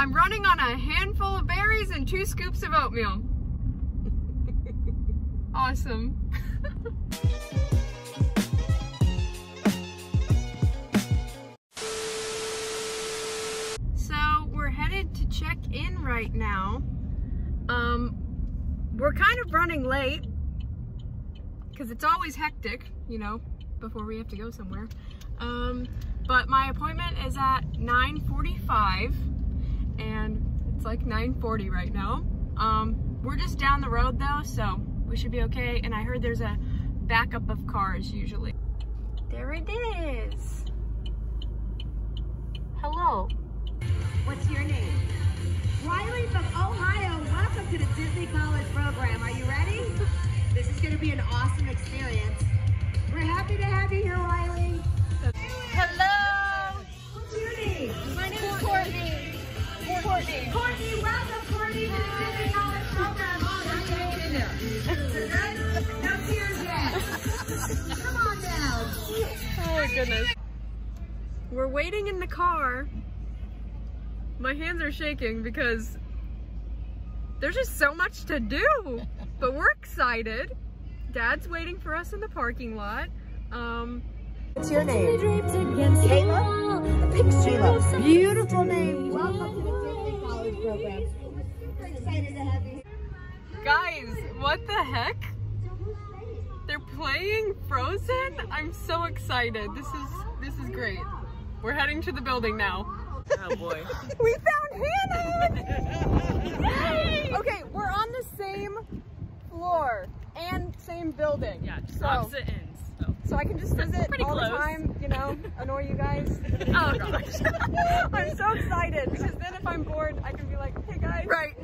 I'm running on a handful of berries and two scoops of oatmeal. awesome. so we're headed to check in right now. Um, we're kind of running late because it's always hectic, you know, before we have to go somewhere. Um, but my appointment is at 9.45 and it's like 9.40 right now. Um, we're just down the road though, so we should be okay. And I heard there's a backup of cars usually. There it is. Hello. What's your name? Riley from Ohio. Welcome to the Disney College program. Are you ready? This is going to be an awesome experience. Oh my goodness. We're waiting in the car. My hands are shaking because there's just so much to do. But we're excited. Dad's waiting for us in the parking lot. Um, What's your name? Kayla? Kayla. Beautiful name. Welcome to the Disney College program. We're super excited to have you. Guys, what the heck? They're playing Frozen? I'm so excited. This is this is great. We're heading to the building now. Oh boy. We found Hannah! okay, we're on the same floor and same building. Yeah, just So- opposite ends. So. So I can just visit all the time, you know, annoy you guys. Oh gosh. I'm so excited because then if I'm bored, I can be like, hey guys. right.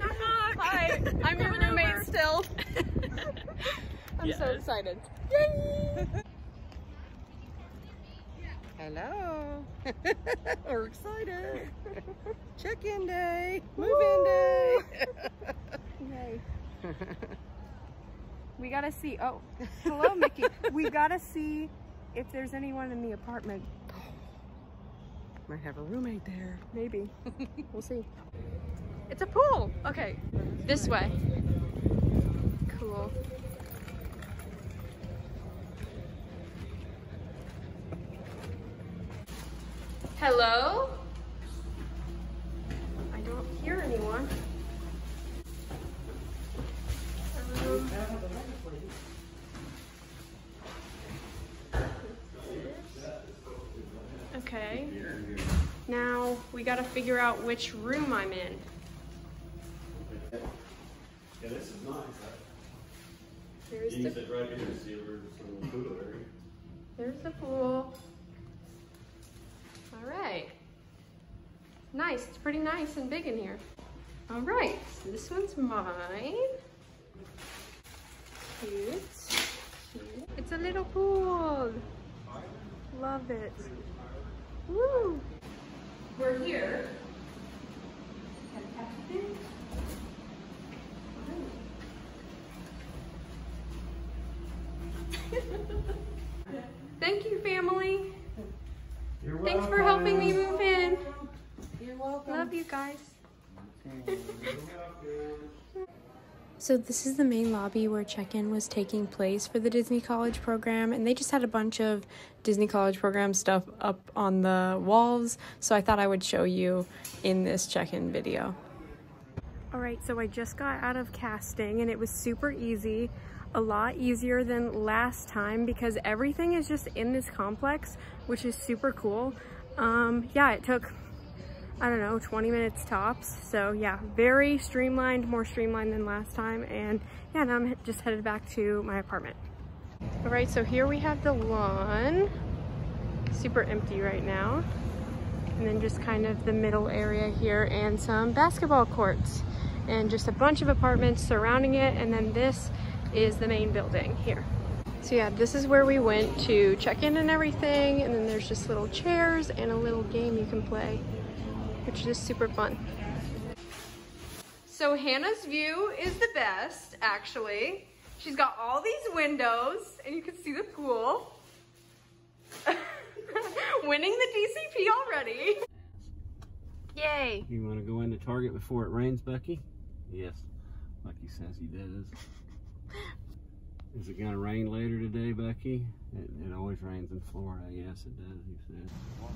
Hi, I'm your I'm so Yes. excited. Hello. We're excited. Check-in day. Move-in day. Yay. We gotta see. Oh, hello, Mickey. we gotta see if there's anyone in the apartment. Might have a roommate there. Maybe. we'll see. It's a pool. Okay, this way. Cool. Hello? I don't hear anyone. Um, okay. Now we gotta figure out which room I'm in. Yeah, this is nice. There's the, right here see over some food area. there's the pool. All right. Nice, it's pretty nice and big in here. All right, so this one's mine. Cute. Cute. It's a little pool. Love it. Woo! We're here. Thank you, family. You're Thanks for helping me move in. You're welcome. Love you guys. So this is the main lobby where check-in was taking place for the Disney College program and they just had a bunch of Disney College program stuff up on the walls, so I thought I would show you in this check-in video. All right, so I just got out of casting and it was super easy, a lot easier than last time because everything is just in this complex, which is super cool. Um, yeah, it took, I don't know, 20 minutes tops. So yeah, very streamlined, more streamlined than last time. And yeah, now I'm just headed back to my apartment. All right, so here we have the lawn, super empty right now. And then just kind of the middle area here and some basketball courts and just a bunch of apartments surrounding it. And then this is the main building here. So yeah, this is where we went to check in and everything. And then there's just little chairs and a little game you can play, which is super fun. So Hannah's view is the best, actually. She's got all these windows and you can see the pool. Winning the DCP already. Yay! You want to go into Target before it rains, Becky? Yes. Becky says he does. Is it going to rain later today, Becky? It, it always rains in Florida. Yes, it does, he says.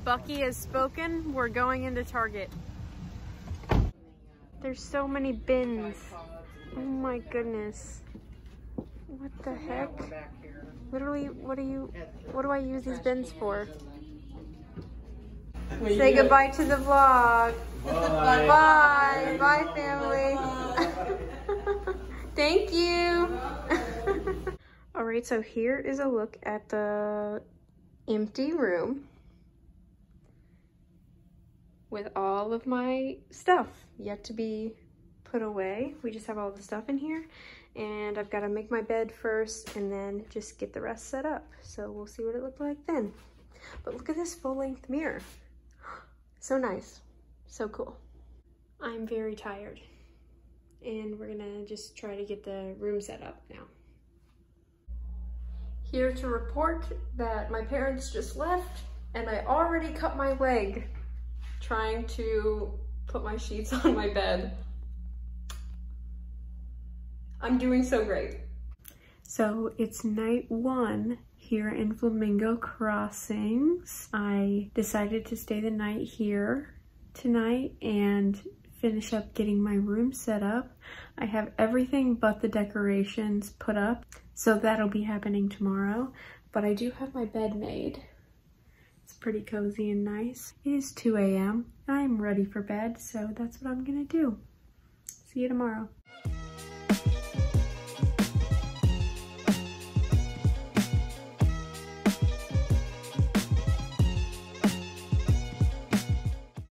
Bucky has spoken. We're going into Target. There's so many bins. Oh my goodness. What the heck? Literally, what do you, what do I use these bins for? Say goodbye to the vlog. Bye. Bye. Bye, family. Thank you. Right, so here is a look at the empty room with all of my stuff yet to be put away. We just have all the stuff in here and I've got to make my bed first and then just get the rest set up. So we'll see what it looked like then. But look at this full-length mirror. So nice. So cool. I'm very tired and we're gonna just try to get the room set up now. Here to report that my parents just left and I already cut my leg trying to put my sheets on my bed. I'm doing so great. So it's night one here in Flamingo Crossings. I decided to stay the night here tonight and finish up getting my room set up. I have everything but the decorations put up, so that'll be happening tomorrow. But I do have my bed made. It's pretty cozy and nice. It is 2 a.m. I'm ready for bed, so that's what I'm gonna do. See you tomorrow.